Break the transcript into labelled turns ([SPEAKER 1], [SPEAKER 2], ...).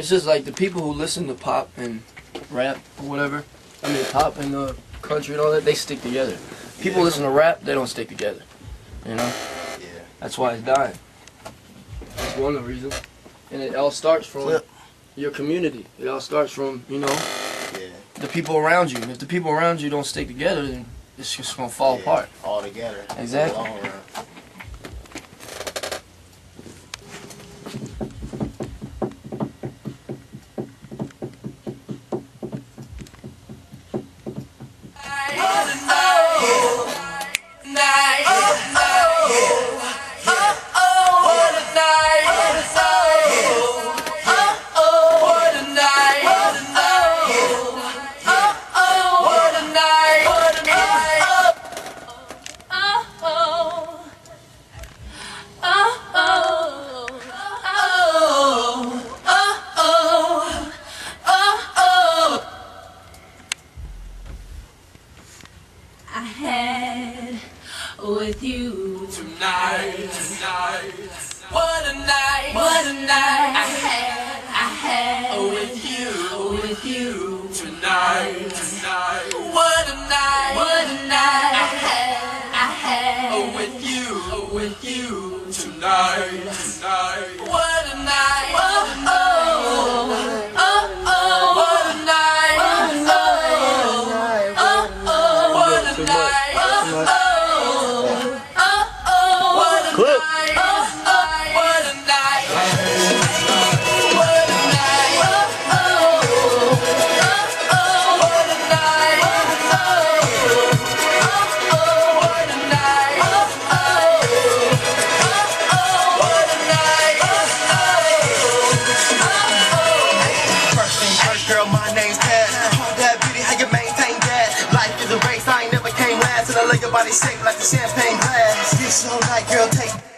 [SPEAKER 1] It's just like the people who listen to pop and rap or whatever. I mean, pop and uh, country and all that. They stick together. People
[SPEAKER 2] Yeah.
[SPEAKER 1] listen to rap. They don't stick together. You know.
[SPEAKER 2] Yeah.
[SPEAKER 1] That's why it's dying. That's one of the reasons. And it all starts from
[SPEAKER 2] Flip.
[SPEAKER 1] your community. It all starts from you know
[SPEAKER 2] Yeah.
[SPEAKER 1] the people around you. If the people around you don't stick together, then it's just gonna fall
[SPEAKER 2] yeah.
[SPEAKER 1] apart.
[SPEAKER 2] All together.
[SPEAKER 1] Exactly.
[SPEAKER 3] With you.
[SPEAKER 4] Tonight, tonight, what a night,
[SPEAKER 3] What a night. I had, I had.
[SPEAKER 4] Oh, with you, oh,
[SPEAKER 3] with you.
[SPEAKER 4] Tonight, tonight, what a night,
[SPEAKER 3] What a night. I had, I had.
[SPEAKER 4] Oh, with you, with you, tonight, tonight, what a night,
[SPEAKER 5] my name's Ted. Hold that beauty, how you maintain that? Life is a race, I ain't never came last. And I love your body shaped like a champagne glass. This all night, girl, take